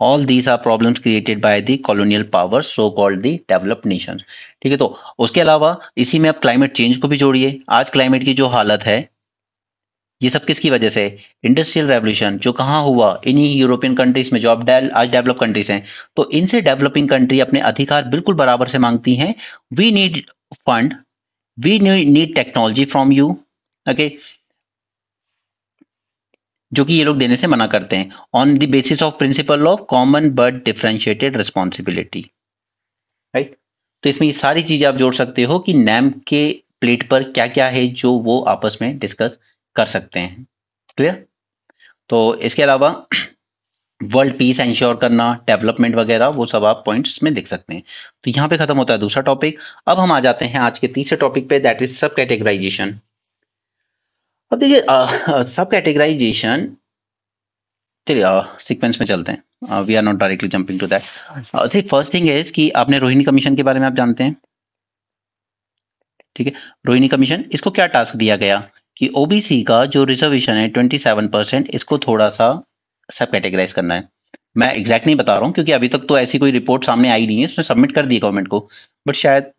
All these are problems created by the colonial powers so called the developed nation ठीक है तो उसके अलावा इसी में आप क्लाइमेट चेंज को भी जोड़िए। आज क्लाइमेट की जो हालत है, ये सब किसकी वजह से? इंडस्ट्रियल रेवोल्यूशन जो कहाँ हुआ? इन्हीं यूरोपियन कंट्रीज़ में, जो अब आज डेवलप कंट्रीज़ हैं। तो इनसे डेवलपिंग कंट्री अपने अधिकार बिल्कुल बराबर से मांगती हैं। We need fund we need technology from you okay जो कि ये लोग देने से मना करते हैं। On the basis of principle of common but differentiated responsibility right तो इसमें ये सारी चीज़ें आप जोड़ सकते हो कि नैम के प्लेट पर क्या क्या है जो वो आपस में डिस्कस कर सकते हैं। क्लियर तो इसके अलावा वर्ल्ड पीस एंश्योर करना डेवलपमेंट वगैरह, वो सब आप पॉइंट्स में देख सकते हैं। तो यहाँ पे खत्म होता है दूसरा टॉपिक अब हम आ जाते हैं आज के तीसरे टॉपिक पे दैट इज़ सब कैटेगराइजेशन अब देखिए सब कैटेगराइजेशन चलिए सीक्वेंस में चलते हैं। We are not directly jumping to that see first thing is कि आपने रोहिणी कमीशन के बारे में आप जानते हैं? ठीक है रोहिणी कमीशन इसको क्या टास्क दिया गया? कि ओबीसी का जो रिजर्वेशन है 27 परसेंट इसको थोड़ा सा सब कैटेगराइज करना है। मैं एग्जैक्ट नहीं बता रहा हूँ क्योंकि अभी तक तो ऐसी कोई रिपोर्ट सामने आई नहीं है उसने सबमिट कर दी गवर्नमेंट को। बट शायद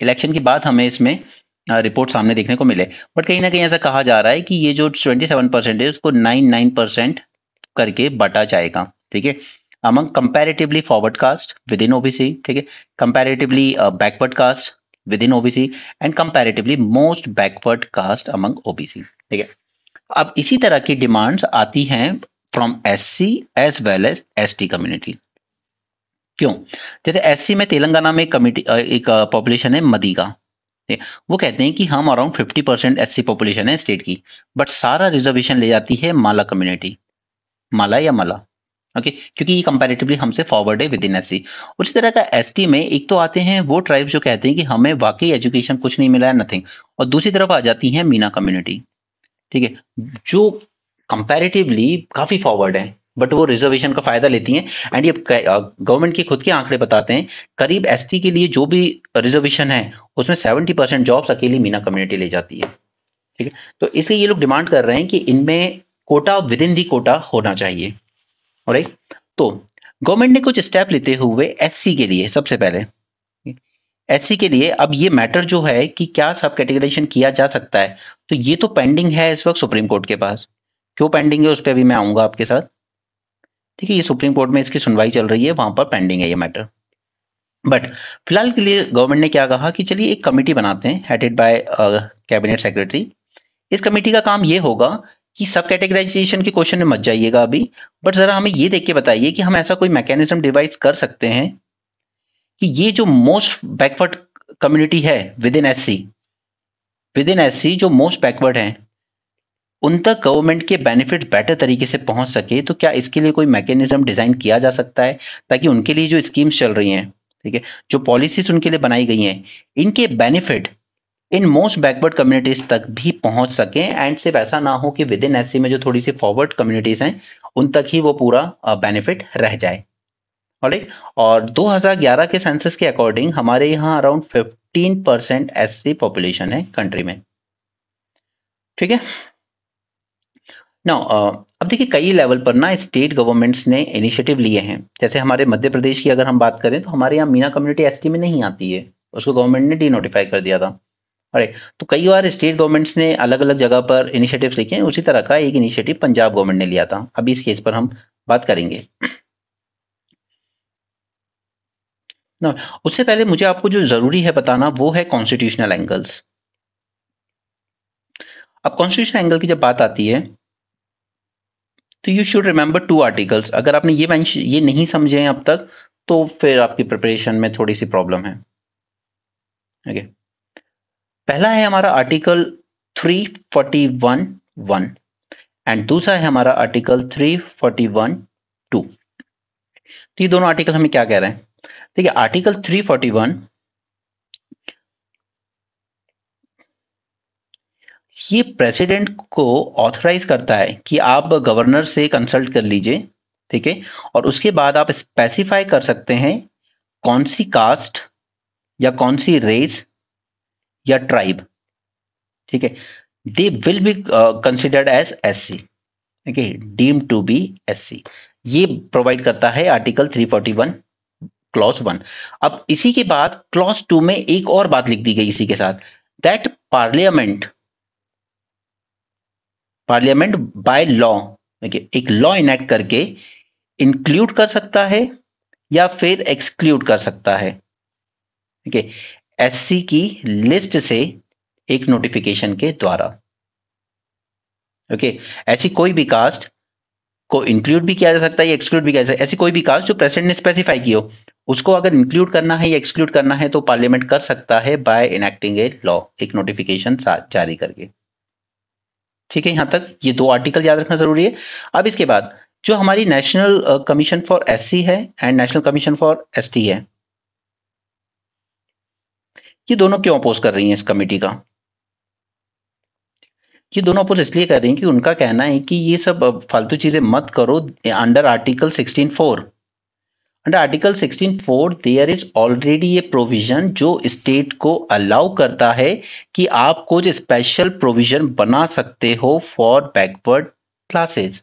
इलेक्शन के बाद हमें इसमें रिपोर्ट सामने देखने को मिले। बट कहीं ना कहीं ऐसा कहा जा रहा है कि ये जो 27 परसेंट है, उसको 99 परसेंट करके बटा जाएगा, ठीक है? Among comparatively forward caste within OBC ठीक है? Comparatively backward caste within OBC and comparatively most backward caste among OBC ठीक है? अब इसी तरह की डिमांड्स आती हैं from S C as well as S T community क्यों? जैसे एस सी में तेलंगाना में कमिटी एक पॉपुलेशन है मदी का। वो कहते हैं कि हम around fifty percent S C population है स्टेट की, बट सारा रिजर्वेशन ले जाती है माला कम्युनिटी, माला या मला, ओके? क्योंकि ये कंपैरेटिवली हमसे फॉरवर्ड है विद इन एस सी उसी तरह का एसटी में एक तो आते हैं वो ट्राइब्स जो कहते हैं कि हमें वाकई एजुकेशन कुछ नहीं मिला है नथिंग और दूसरी तरफ़ आ जाती है मीना कम्युनिटी ठीक है? जो कंपैरेटिवली काफ़ी फॉरवर्ड है। बट वो रिजर्वेशन का फ़ायदा लेती हैं। एंड ये गवर्नमेंट के खुद के आंकड़े बताते हैं। करीब एस के लिए जो भी रिजर्वेशन है, उसमें सेवेंटी परसेंट जॉब्स अकेली मीना कम्युनिटी ले जाती है। ठीक है? तो इसलिए ये लोग डिमांड कर रहे हैं कि इनमें कोटा विद इन दी कोटा होना चाहिए। राइट तो गवर्नमेंट ने कुछ स्टेप लेते हुए एससी के लिए, सबसे पहले एससी के लिए अब ये मैटर जो है कि क्या सब कैटेगराइजेशन किया जा सकता है? तो ये तो पेंडिंग है इस वक्त सुप्रीम कोर्ट के पास। क्यों पेंडिंग है? उस पर अभी मैं आऊँगा आपके साथ। है ये सुप्रीम कोर्ट में इसकी सुनवाई चल रही है, वहाँ पर पेंडिंग है ये मैटर बट फ़िलहाल के लिए गवर्नमेंट ने क्या कहा कि चलिए एक कमेटी बनाते हैं हेडेड बाय कैबिनेट सेक्रेटरी इस कमेटी का काम ये होगा कि सब कैटेगराइजेशन के क्वेश्चन में मत जाइएगा अभी बट जरा हमें ये देख के बताइए कि हम ऐसा कोई मैकेनिज्म डिवाइस कर सकते हैं कि ये जो मोस्ट बैकवर्ड कम्युनिटी है within S C within S C जो मोस्ट बैकवर्ड हैं उन तक गवर्नमेंट के बेनिफिट बेटर तरीके से पहुँच सके तो क्या इसके लिए कोई मैकेनिज्म डिज़ाइन किया जा सकता है ताकि उनके लिए जो स्कीम्स चल रही हैं, ठीक है, जो पॉलिसीज़ उनके लिए बनाई गई हैं, इनके बेनिफिट इन मोस्ट बैकवर्ड कम्युनिटीज तक भी पहुँच सके एंड सिर्फ़ ऐसा ना हो कि विद इन एससी में जो थोड़ी सी फॉरवर्ड कम्युनिटीज हैं, उन तक ही वो पूरा बेनिफिट रह जाए। और 2011 के सेंसस के अकॉर्डिंग हमारे यहाँ अराउंड 15 परसेंट एस पॉपुलेशन है कंट्री में। ठीक है? ना अब देखिए कई लेवल पर ना स्टेट गवर्नमेंट्स ने इनिशिएटिव लिए हैं। जैसे हमारे मध्य प्रदेश की अगर हम बात करें तो हमारे यहाँ मीना कम्युनिटी एसटी में नहीं आती है। उसको गवर्नमेंट ने डी नोटिफाई कर दिया था। अरे तो कई बार स्टेट गवर्नमेंट्स ने अलग अलग जगह पर इनिशिएटिव लिखे हैं। उसी तरह का एक इनिशिएटिव पंजाब गवर्नमेंट ने लिया था। अभी इस केस पर हम बात करेंगे। ना उससे पहले मुझे आपको जो ज़रूरी है बताना, वो है कॉन्स्टिट्यूशनल एंगल्स अब कॉन्स्टिट्यूशनल एंगल की जब बात आती है तो you should remember two articles अगर आपने ये ये नहीं समझे हैं अब तक तो फिर आपकी प्रिपरेशन में थोड़ी सी प्रॉब्लम है। Okay okay. पहला है हमारा आर्टिकल 341 वन एंड दूसरा है हमारा आर्टिकल 341 टू तो ये दोनों आर्टिकल हमें क्या कह रहे हैं? देखिए आर्टिकल 341 ये प्रेसिडेंट को ऑथराइज करता है कि आप गवर्नर से कंसल्ट कर लीजिए, ठीक है? और उसके बाद आप स्पेसिफाई कर सकते हैं कौन सी कास्ट या कौन सी रेस या ट्राइब ठीक है? They will be considered as S C ठीक है? Deem to be S C ये प्रोवाइड करता है आर्टिकल 341 क्लॉज वन अब इसी के बाद क्लॉज टू में एक और बात लिख दी गई इसी के साथ। That parliament parliament by law एक लॉ इनेक्ट करके इंक्लूड कर सकता है या फिर एक्सक्लूड कर सकता है। ठीक है एससी की लिस्ट से एक नोटिफिकेशन के द्वारा। ओके ऐसी कोई भी कास्ट को इंक्लूड भी किया जा सकता है एक्सक्लूड भी किया जा सकता है। ऐसी कोई भी कास्ट जो प्रेसिडेंट ने स्पेसिफाई की हो, उसको अगर इंक्लूड करना है या एक्सक्लूड करना है तो पार्लियामेंट कर सकता है बाय इनेक्टिंग ए लॉ एक नोटिफिकेशन जारी करके। ठीक है, यहाँ तक ये दो आर्टिकल याद रखना ज़रूरी है। अब इसके बाद, जो हमारी नेशनल कमीशन फॉर एससी है and national commission for ST है। ये दोनों क्यों अपोज कर रही हैं इस कमेटी का? ये दोनों अपोज इसलिए कर रही हैं कि उनका कहना है कि ये सब फालतू चीज़ें मत करो under article 16.4 under article 16.4 there is already ये प्रोविज़न जो स्टेट को अलाउ करता है कि आप कुछ स्पेशल प्रोविज़न बना सकते हो फॉर बैकवर्ड क्लासेस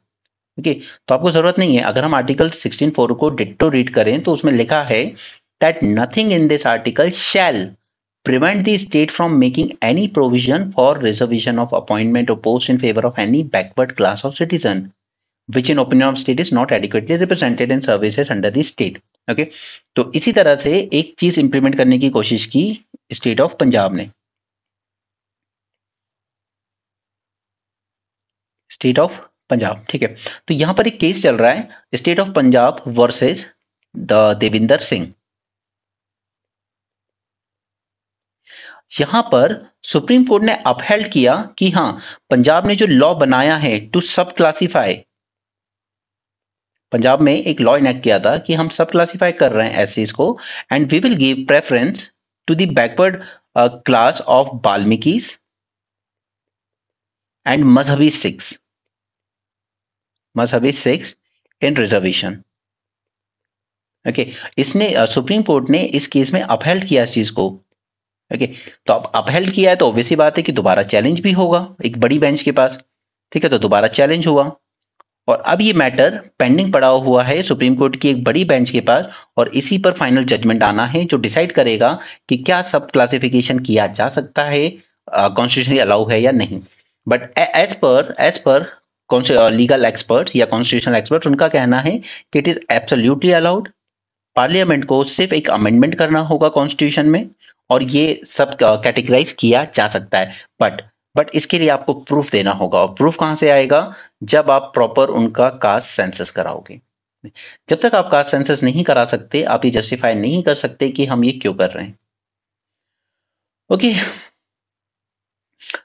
ओके तो आपको ज़रूरत नहीं है। अगर हम आर्टिकल 16.4 को डिट्टो रीड करें तो उसमें लिखा है that nothing in this article shall prevent the state from making any provision for reservation of appointment or post in favor of any backward class of citizen which in opinion of state is not adequately represented in services under the state. Okay? तो इसी तरह से एक चीज़ इंप्लीमेंट करने की कोशिश की स्टेट ऑफ़ पंजाब ने। स्टेट ऑफ़ पंजाब ठीक है? तो यहाँ पर एक केस चल रहा है state of Punjab versus the Devinder Singh यहाँ पर सुप्रीम कोर्ट ने अपहेल्ड किया कि हाँ पंजाब ने जो लॉ बनाया है टू सब क्लासीफाई पंजाब में एक लॉ इनेक्ट किया था कि हम सब क्लासीफाई कर रहे हैं एस को and we will give preference to the backward class of Balmiki and Mazhabi Sikhs Mazhabi Sikhs in reservation okay इसने सुप्रीम uh, कोर्ट ने इस केस में अपहेल्ड किया इस चीज़ को। ओके तो अब अपहेल्ड किया है तो ऑब्वियसली बात है कि दोबारा चैलेंज भी होगा एक बड़ी बेंच के पास। ठीक है तो दोबारा चैलेंज हुआ और अब ये मैटर पेंडिंग पड़ा हुआ है सुप्रीम कोर्ट की एक बड़ी बेंच के पास और इसी पर फाइनल जजमेंट आना है, जो डिसाइड करेगा कि क्या सब क्लासिफिकेशन किया जा सकता है कॉन्स्टिट्यूशनली अलाउ है या नहीं। But as per as per legal expert या कॉन्स्टिट्यूशनल एक्सपर्ट उनका कहना है कि it is absolutely allowed parliament को सिर्फ़ एक अमेंडमेंट करना होगा कॉन्स्टिट्यूशन में और ये सब कैटेगराइज किया जा सकता है। बट बट इसके लिए आपको प्रूफ देना होगा। और प्रूफ कहाँ से आएगा? जब आप प्रॉपर उनका कास्ट सेंसस कराओगे। जब तक आप कास्ट सेंसस नहीं करा सकते, आप ये जस्टिफाई नहीं कर सकते कि हम ये क्यों कर रहे हैं। ओके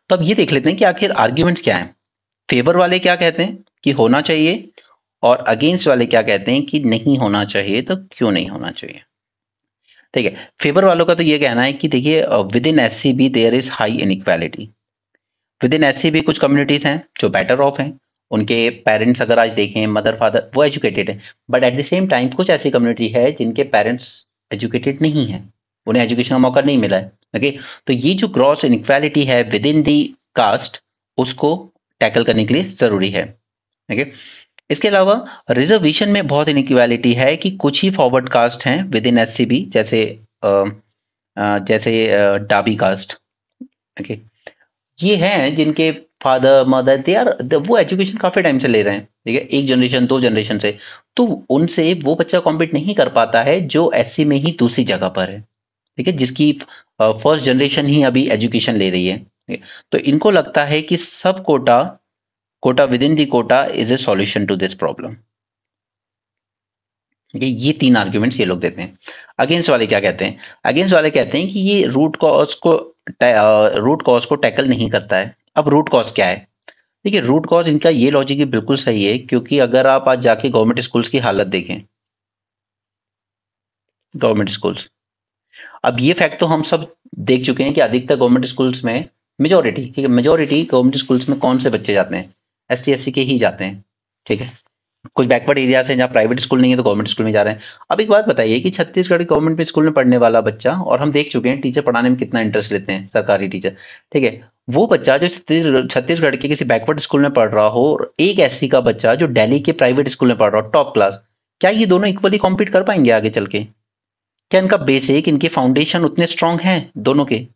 तो अब ये देख लेते हैं कि आखिर आर्ग्यूमेंट्स क्या है। फेवर वाले क्या कहते हैं कि होना चाहिए और अगेंस्ट वाले क्या कहते हैं कि नहीं होना चाहिए तो क्यों नहीं होना चाहिए? ठीक है फेवर वालों का तो ये कहना है कि देखिए within S C B there is high inequality within S C B कुछ कम्युनिटीज हैं जो बेटर ऑफ़ हैं उनके पेरेंट्स अगर आज देखें मदर फादर वो एजुकेटेड है but at the same time कुछ ऐसी कम्युनिटी है जिनके पेरेंट्स एजुकेटेड नहीं है उन्हें एजुकेशन का मौका नहीं मिला है ओके तो ये जो क्रॉस इनइक्वालिटी है विद इन दी कास्ट उसको टैकल करने के लिए ज़रूरी है ओके इसके अलावा रिजर्वेशन में बहुत इनक्वालिटी है कि कुछ ही फॉरवर्ड कास्ट हैं विद इन एस जैसे आ, आ, जैसे डाबी कास्ट ओके ये हैं जिनके फादर मदर दे आर वो एजुकेशन काफ़ी टाइम से ले रहे हैं। ठीक है एक जनरेशन दो जनरेशन से। तो उनसे वो बच्चा कॉम्पीट नहीं कर पाता है, जो एस में ही दूसरी जगह पर है। ठीक है जिसकी फ़र्स्ट जनरेशन ही अभी एजुकेशन ले रही है। तो इनको लगता है कि सब quota quota within the quota is a solution to this problem ये तीन आर्ग्यूमेंट्स ये लोग देते हैं। अगेंस्ट वाले क्या कहते हैं? अगेंस्ट वाले कहते हैं कि ये रूट कॉज को रूट कॉज को टैकल नहीं करता है। अब रूट कॉज क्या है? देखिए रूट कॉज इनका ये लॉजिक बिल्कुल सही है, क्योंकि अगर आप आज जाके गवर्नमेंट स्कूल्स की हालत देखें गवर्नमेंट स्कूल्स अब ये फैक्ट तो हम सब देख चुके हैं कि अधिकतर गवर्नमेंट स्कूल्स में मेजोरिटी ठीक है मेजोरिटी गवर्नमेंट स्कूल्स में कौन से बच्चे जाते हैं? एस टी के ही जाते हैं, ठीक है? कुछ बैकवर्ड एरिया से जहाँ प्राइवेट स्कूल नहीं है तो गवर्नमेंट स्कूल में जा रहे हैं। अब एक बात बताइए कि छत्तीसगढ़ गवर्नमेंट स्कूल में पढ़ने वाला बच्चा, और हम देख चुके हैं टीचर पढ़ाने में कितना इंटरेस्ट लेते हैं, सरकारी टीचर ठीक है, वो बच्चा जो छत्तीसगढ़ के किसी बैकवर्ड स्कूल में पढ़ रहा हो, और एक एस का बच्चा जो दिल्ली के प्राइवेट स्कूल में पढ़ रहा हो टॉप क्लास क्या ये दोनों इक्वली कॉम्पीट कर पाएँगे आगे चल के? क्या इनका बेसिक इनके फाउंडेशन उतने स्ट्रांग हैं दोनों के?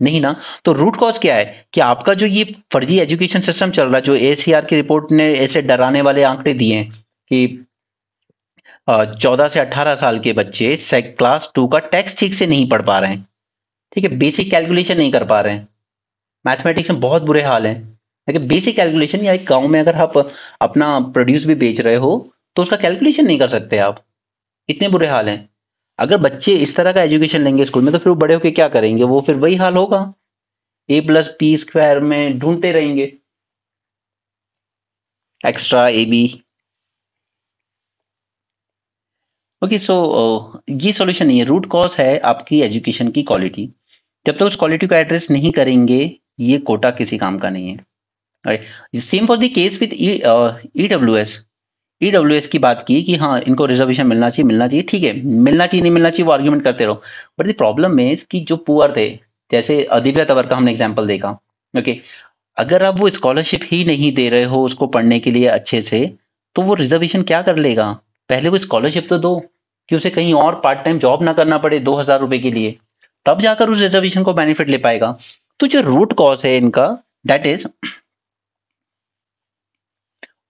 नहीं ना? तो रूट कॉज क्या है? कि आपका जो ये फर्जी एजुकेशन सिस्टम चल रहा है, जो एसीआर की रिपोर्ट ने ऐसे डराने वाले आंकड़े दिए हैं कि चौदह से अट्ठारह साल के बच्चे क्लास टू का टेक्स्ट ठीक से नहीं पढ़ पा रहे हैं। ठीक है? बेसिक कैलकुलेशन नहीं कर पा रहे हैं। मैथमेटिक्स में बहुत बुरे हाल हैं। लेकिन बेसिक कैलकुलेशन या एक गाँव में अगर आप अपना प्रोड्यूस भी बेच रहे हो तो उसका कैलकुलेशन नहीं कर सकते आप। इतने बुरे हाल हैं। अगर बच्चे इस तरह का एजुकेशन लेंगे स्कूल में तो फिर वो बड़े होकर क्या करेंगे? वो फिर वही हाल होगा। ए प्लस पी स्क्वायर में ढूंढते रहेंगे। Extra A B okay so ये सॉल्यूशन नहीं है। रूट कॉज है आपकी एजुकेशन की क्वालिटी जब तक तो उस क्वालिटी को एड्रेस नहीं करेंगे, ये कोटा किसी काम का नहीं है। Same for the case with E W S E W S की बात की कि हाँ इनको रिजर्वेशन मिलना चाहिए मिलना चाहिए। ठीक है, मिलना चाहिए, नहीं मिलना चाहिए, वो आर्ग्यूमेंट करते रहो। बट द प्रॉब्लम में कि जो पुअर थे, जैसे दिव्या तवर का हमने एग्ज़ाम्पल देखा ओके? अगर आप वो स्कॉलरशिप ही नहीं दे रहे हो उसको पढ़ने के लिए अच्छे से तो वो रिजर्वेशन क्या कर लेगा? पहले वो स्कॉलरशिप तो दो, कि उसे कहीं और पार्ट टाइम जॉब ना करना पड़े दो हज़ार रुपए के लिए। तब जाकर उस रिजर्वेशन को बेनिफिट ले पाएगा। तो जो रूट कॉज है इनका that is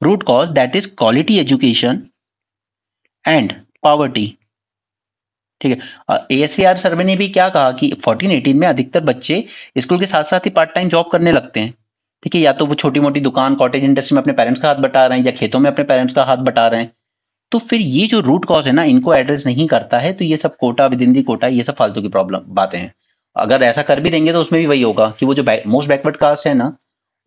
root cause that is quality education and poverty ठीक है? ए सर्वे ने भी क्या कहा कि 1418 में अधिकतर बच्चे स्कूल के साथ साथ ही पार्ट टाइम जॉब करने लगते हैं। ठीक है? या तो वो छोटी मोटी दुकान कॉटेज इंडस्ट्री में अपने पेरेंट्स का हाथ बटा रहे हैं या खेतों में अपने पेरेंट्स का हाथ बटा रहे हैं। तो फिर ये जो रूट कॉज है ना, इनको एड्रेस नहीं करता है तो ये सब कोटा विद इन दी कोटा, ये सब फालतू की प्रॉब्लम बातें हैं। अगर ऐसा कर भी देंगे तो उसमें भी वही होगा कि वो जो मोस्ट बैकवर्ड कास्ट है ना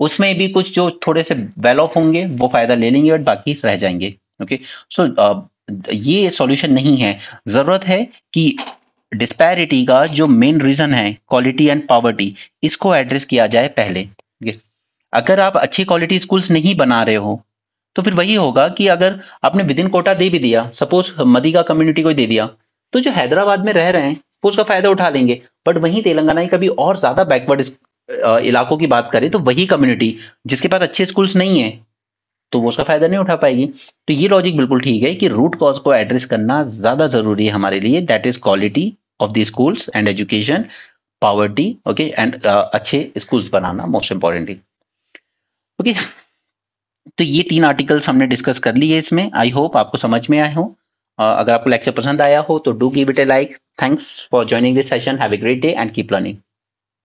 उसमें भी कुछ जो थोड़े से वेल ऑफ़ होंगे वो फ़ायदा ले लेंगे और बाकी रह जाएँगे ओके सो so, ये सॉल्यूशन नहीं है। ज़रूरत है कि डिस्पैरिटी का जो मेन रीजन है क्वालिटी एंड पावर्टी इसको एड्रेस किया जाए पहले अगर आप अच्छी क्वालिटी स्कूल्स नहीं बना रहे हो तो फिर वही होगा कि अगर आपने विद इन कोटा दे भी दिया सपोज़ मदिगा कम्युनिटी को दे दिया तो जो हैदराबाद में रह रहे हैं वो उसका फ़ायदा उठा लेंगे। बट वहीं तेलंगाना ही कभी और ज़्यादा बैकवर्ड इलाकों की बात करें तो वही कम्युनिटी जिसके पास अच्छे स्कूल्स नहीं है तो वो उसका फ़ायदा नहीं उठा पाएगी। तो ये लॉजिक बिल्कुल ठीक है कि रूट कॉज को एड्रेस करना ज़्यादा ज़रूरी है हमारे लिए that is quality of the schools and education poverty okay and अच्छे स्कूल्स बनाना मोस्ट इंपॉर्टेंटली ओके तो ये तीन आर्टिकल्स हमने डिस्कस कर लिए इसमें। आई होप आपको समझ में आए हो। अगर आपको लेक्चर पसंद आया हो तो do give it a like thanks for joining this session have a great day and keep learning